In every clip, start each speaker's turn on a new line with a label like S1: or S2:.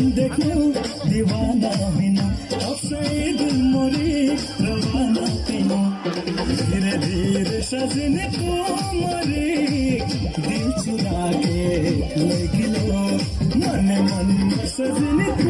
S1: देखो दीवाना बिना अब से मोरी, रवाना तीनों धीरे धीरे सजने को मरी दिल चुरा के ले गिलो मन मन सजने को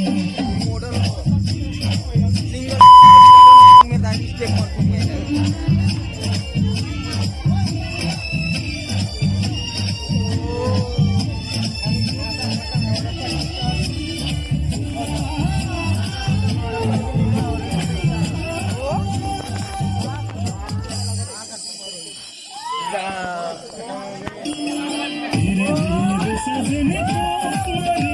S1: धीरे धीरे सजने को